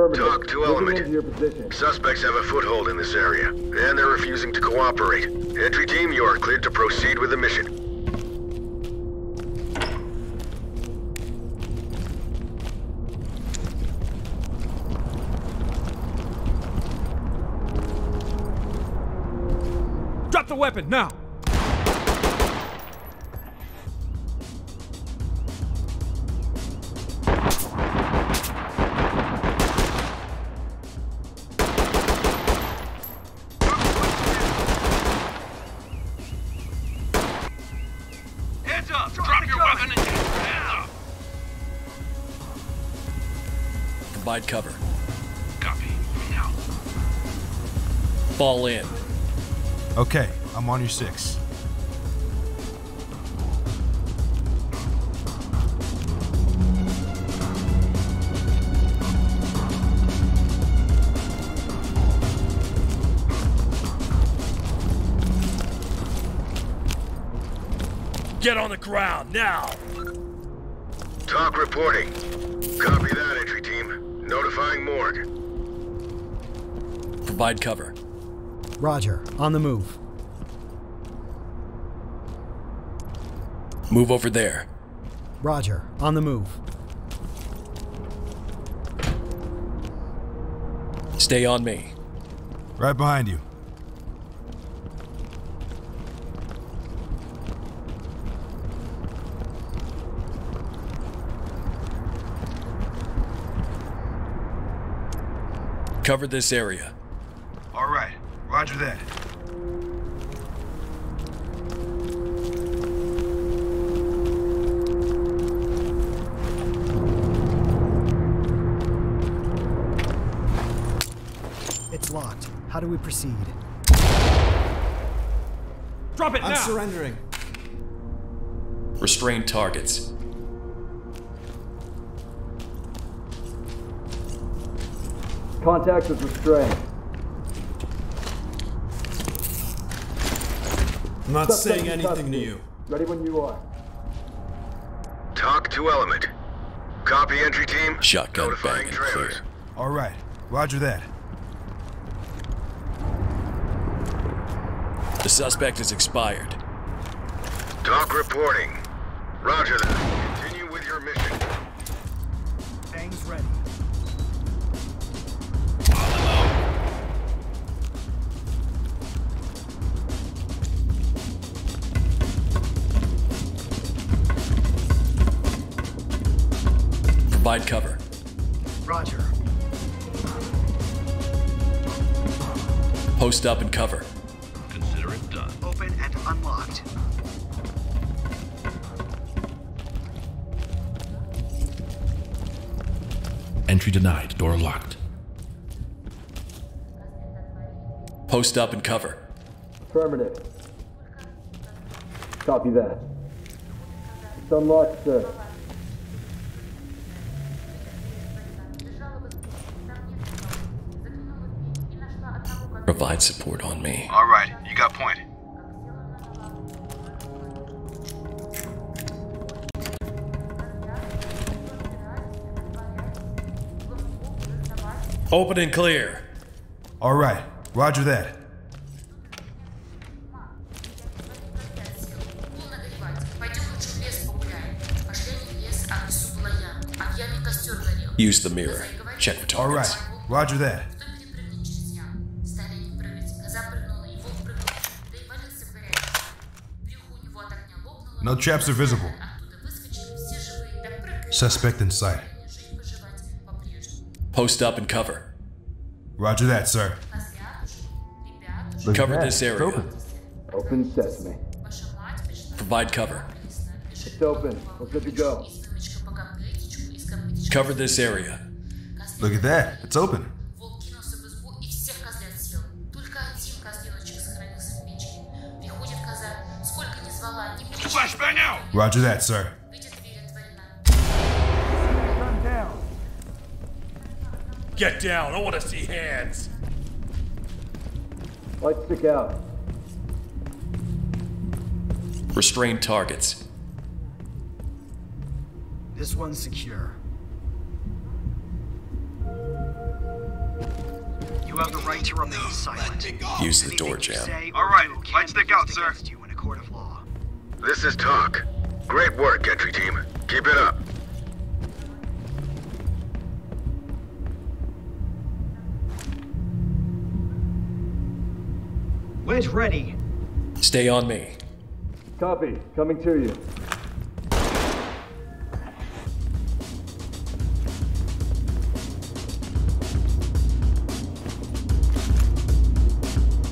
Affirmative. TOC to Moving element. into your position. Suspects have a foothold in this area, and they're refusing to cooperate. Entry team, you are cleared to proceed with the mission. Drop the weapon, now! Provide cover. Copy. Now. Fall in. Okay, I'm on your six. Get on the ground, now! TOC reporting. Copy that, entry team. Notifying morgue. Provide cover. Roger. On the move. Move over there. Roger. On the move. Stay on me. Right behind you. Cover this area. All right, roger that. It's locked. How do we proceed? Drop it I'm now! surrendering. Restrain targets. Contact is restrained. I'm not Suspect saying anything to you. Ready when you are. TOC to element. Copy, entry team. Shotgun Notifying bang and clear. All right, roger that. The suspect is expired. TOC reporting. Roger that. Provide cover. Roger. Post up and cover. Consider it done. Open and unlocked. Entry denied. Door locked. Post up and cover. Affirmative. Copy that. It's unlocked, sir. Provide support on me. All right, you got point. Open and clear. All right, roger that. Use the mirror. Check for targets. All right, roger that. No traps are visible. Suspect in sight. Post up and cover. Roger that, sir. Look cover this area. Open. open sesame. Provide cover. It's open. We're good to go. Cover this area. Look at that. It's open. Roger that, sir. Get down! I want to see hands! Lights stick out. Restrain targets. This one's secure. You have the right to remain no, silent. Use the door jam. All right, lights stick out, sir. This is TOC. Great work, entry team. Keep it up. Where's ready. Stay on me. Copy. Coming to you.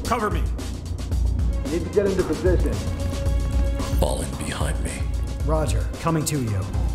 Cover me. Need to get into position. Fall in behind me. Roger, coming to you.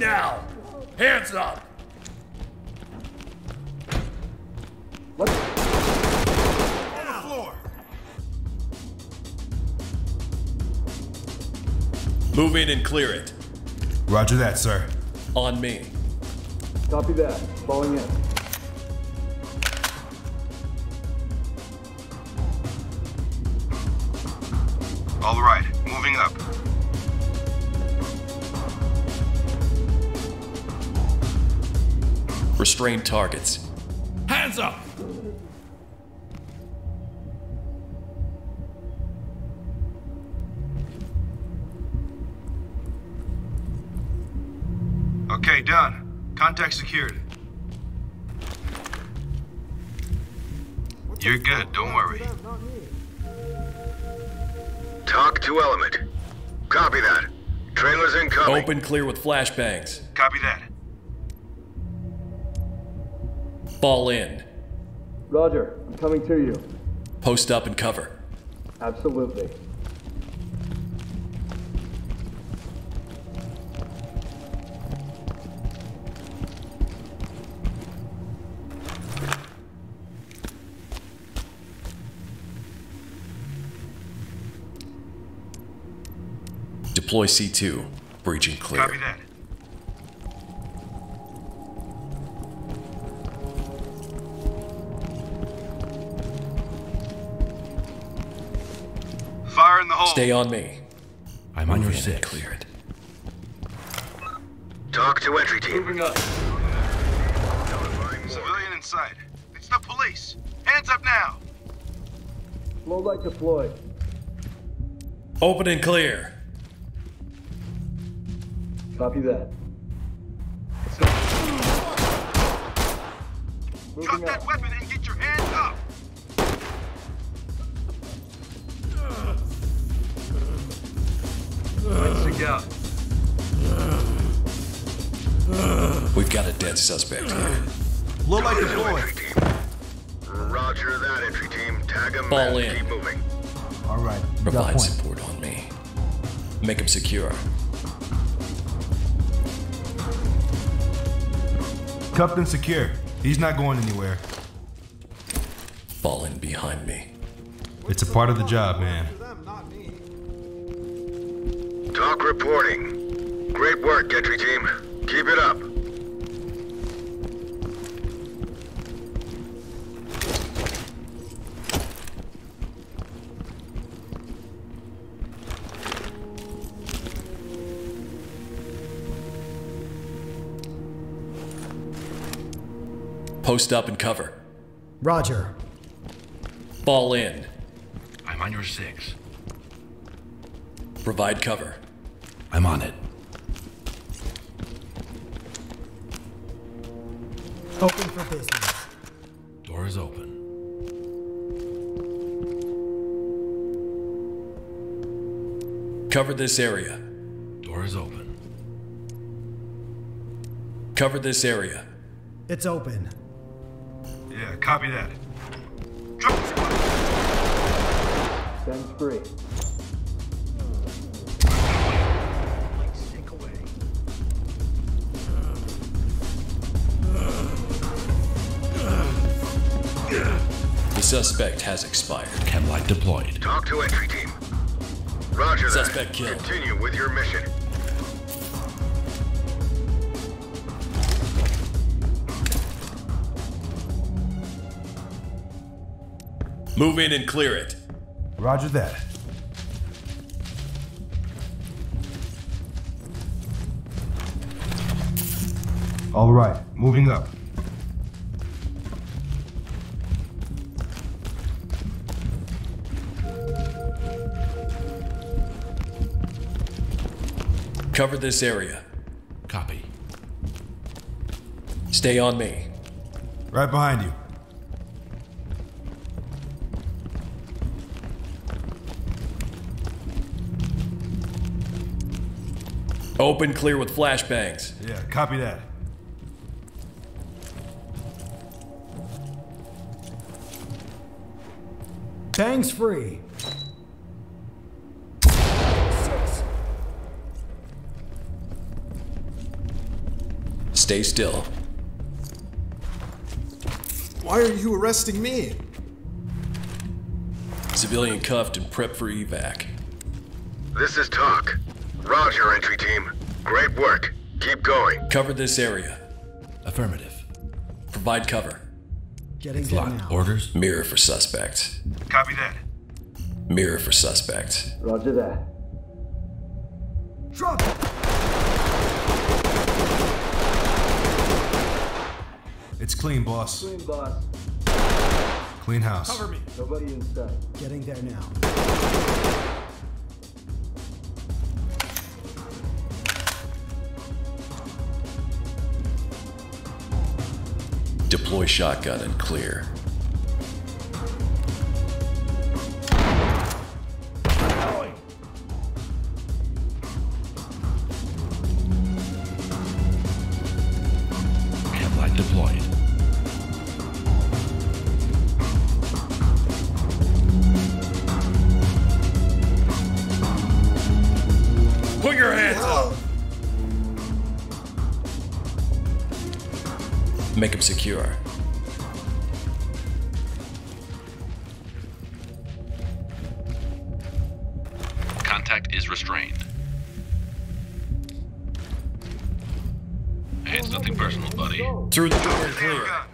Hands up! Do it now! Hands Move in and clear it. Roger that, sir. On me. copy that. Falling in. Restrain targets. Hands up! Okay, done. Contact secured. You're good, don't worry. TOC to Element. Copy that. Trailers incoming. Open clear with flashbangs. Fall in. Roger. I'm coming to you. Post up and cover. Absolutely. Deploy C2. Breaching clear. Copy that. Stay on me. I'm on your Move six. Clear it. TOC to entry team. Moving up. Civilian inside. It's the police. Hands up now. Low light deployed. Open and clear. Copy that. Drop that up. weapon Let's stick. We've got a dead suspect here. Low light TOC to deployed. Roger that, entry team. Tag him Fall and in. keep moving. All right. Provide support on me. Make him secure. Cuffed and secure. He's not going anywhere. Fall in behind me. It's a part of the job, man. TOC reporting. Great work, entry team. Keep it up. Post up and cover. Roger. Fall in. I'm on your six. Provide cover. I'm on it. Open for business. Door is open. Cover this area. Door is open. Cover this area. It's open. Yeah, copy that. Drop the free. Suspect has expired. Chem light deployed. TOC to entry team. Roger that. Suspect killed. Continue with your mission. Move in and clear it. Roger that. All right, moving up. Cover this area. Copy. Stay on me. Right behind you. Open clear with flashbangs. Yeah, copy that. Bangs free. Stay still. Why are you arresting me? Civilian cuffed and prepped for evac. This is TOC. Roger, entry team. Great work. Keep going. Cover this area. Affirmative. Provide cover. Getting there Locked. now. Orders? Mirror for suspect. Copy that. Mirror for suspect. Roger that. Drop it. It's clean, boss. Clean boss. Clean house. Cover me. Nobody inside. Getting there now. Deploy shotgun and clear. Make him secure. Contact is restrained. Hey, it's nothing personal, buddy. Through the door and clear.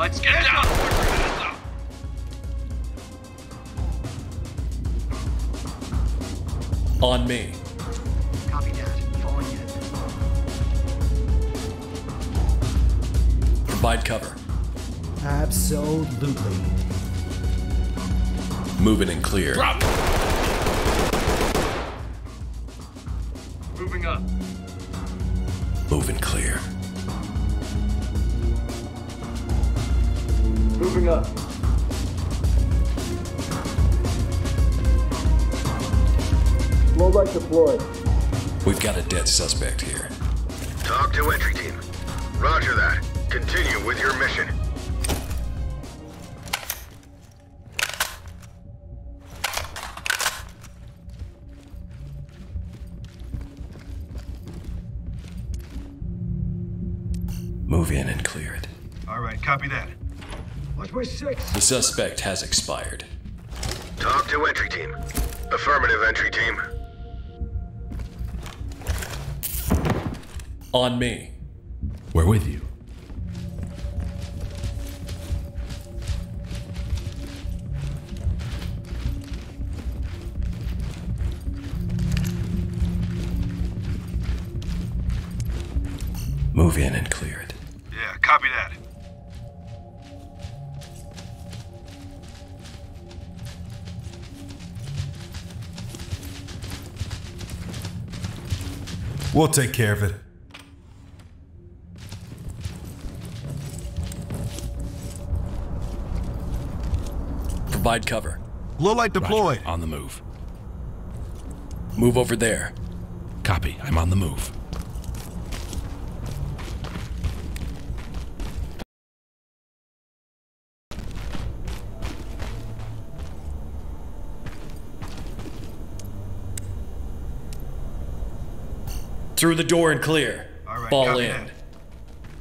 Let's Get down. Put your hands up. On me. Copy that. Falling in. Provide cover. Absolutely. Moving and clear. Drop. Moving up. Moving clear. Moving up. Low light deployed. We've got a dead suspect here. TOC to entry team. Roger that. Continue with your mission. Move in and clear it. All right, copy that. Watch my six. The suspect has expired. TOC to entry team. Affirmative, entry team. On me. We're with you. Move in and clear it. Yeah, copy that. We'll take care of it. Provide cover. Low light deployed. Roger. On the move. Move over there. Copy. I'm on the move. Through the door and clear. All right, Fall copy in. that.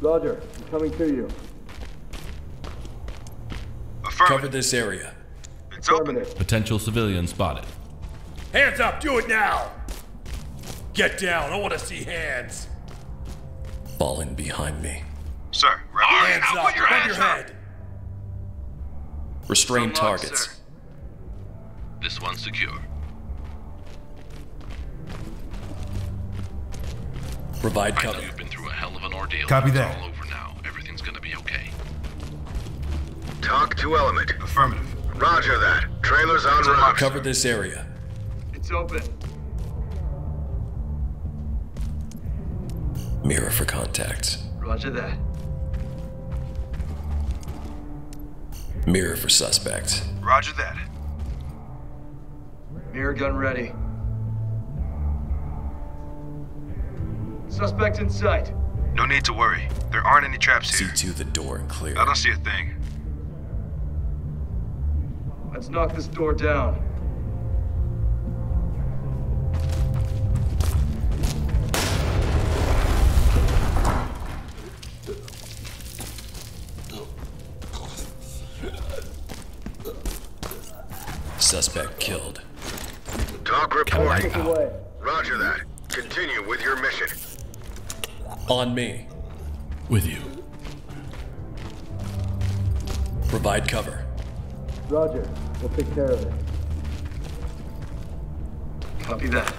Roger. I'm coming to you. Cover this area. It's open. Potential civilian spotted. Hands up! Do it now! Get down! I want to see hands! Fall in behind me. Sir, right Hands now up! put your Above hands your head! Restrain Unlocked, targets. sir. This one's secure. Provide I know cover. you've been through a hell of an ordeal. Copy It's that. all over now. Everything's gonna be okay. TOC to element. Affirmative. Roger that. Trailers on route. Cover this area. It's open. Mirror for contacts. Roger that. Mirror for suspects. Roger that. Mirror gun ready. Suspect in sight. No need to worry. There aren't any traps here. See here. to the door and clear. I don't see a thing. Let's knock this door down. On me. With you. Provide cover. Roger. We'll take care of it. Copy that.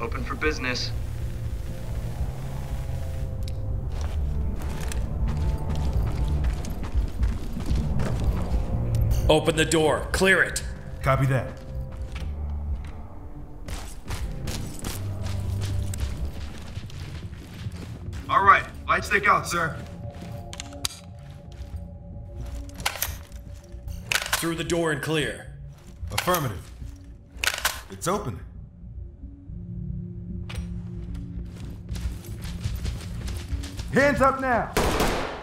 Open for business. Open the door. Clear it. Copy that. Light stick out, sir. Through the door and clear. Affirmative. It's open. Hands up now.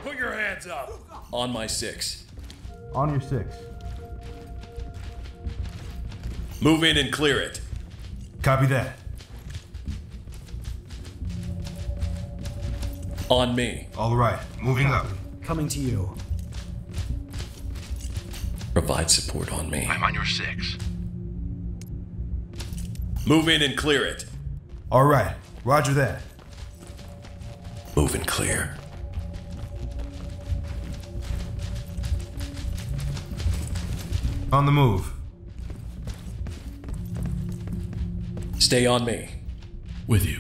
Put your hands up! On my six. On your six. Move in and clear it. Copy that. On me. All right. Moving up. Coming to you. Provide support on me. I'm on your six. Move in and clear it. All right. Roger that. Move and clear. On the move. Stay on me. With you.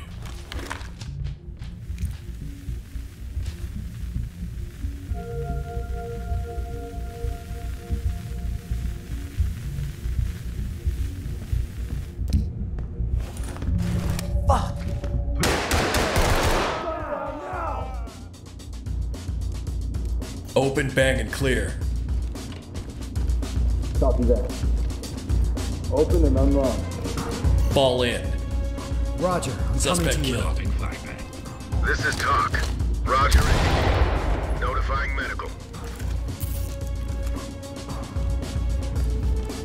Open, bang, and clear. Copy that. Open and unlock. Fall in. Roger. I'm coming Suspect to you. killed. Big flashbang. This is TOC. Roger. it. Notifying medical.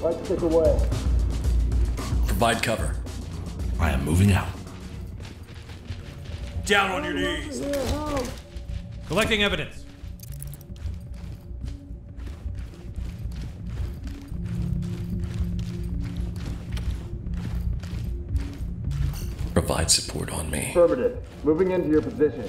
Light stick away. Provide cover. I am moving out. Down on your knees! Collecting evidence. Provide support on me. Affirmative. Moving into your position.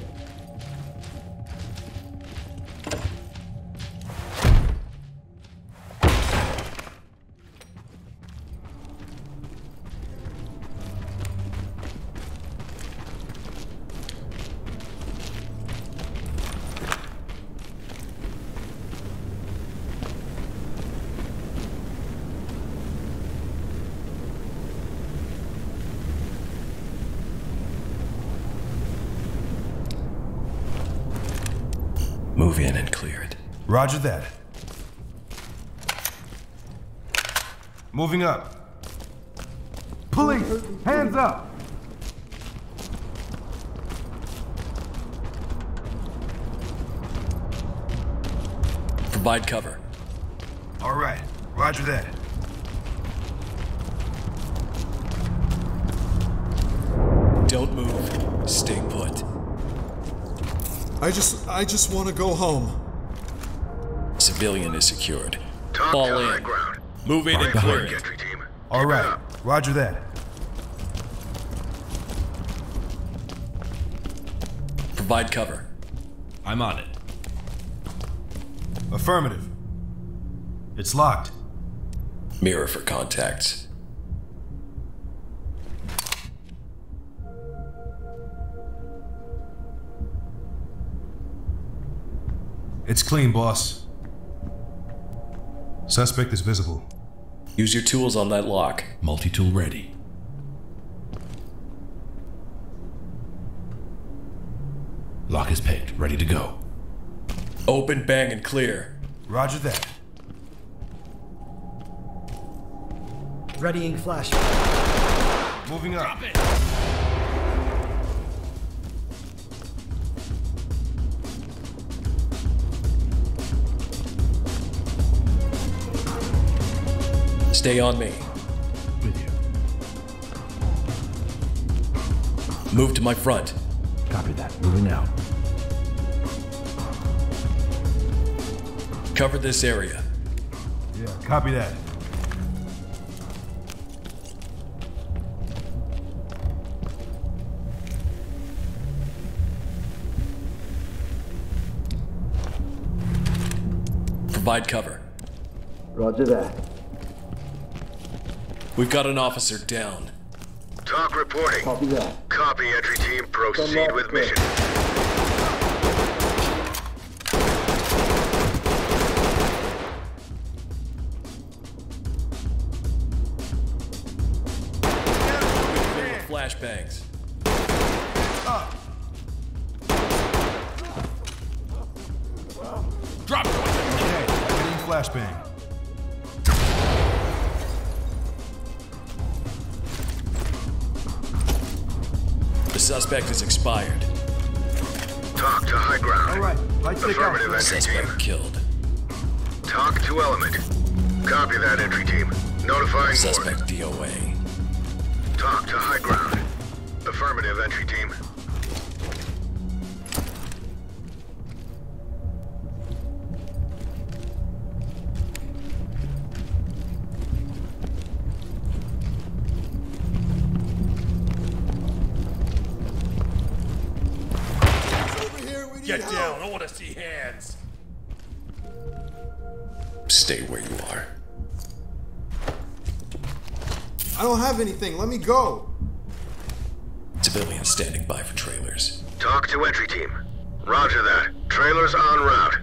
Move in and clear it. Roger that. Moving up. Police, hands up. Provide cover. All right. Roger that. Don't move. Stay put. I just, I just want to go home. Civilian is secured. TOC Fall in. high ground. Move in and Great clear work, it. entry team. All Keep right. up. Roger that. Provide cover. I'm on it. Affirmative. It's locked. Mirror for contacts. It's clean, boss. Suspect is visible. Use your tools on that lock. Multi tool ready. Lock is picked. Ready to go. Open, bang, and clear. Roger that. Readying flash. Moving up. Stay on me. With you. Move to my front. Copy that. Moving out. Cover this area. Yeah, copy that. Provide cover. Roger that. We've got an officer down. TOC reporting. Copy that. Copy, entry team. Proceed with mission. Copy that, entry team. Notifying more. Suspect DOA. TOC to high ground. Affirmative, entry team. Have anything. Let me go. Civilians standing by for trailers. TOC to entry team. Roger that. Trailers en route.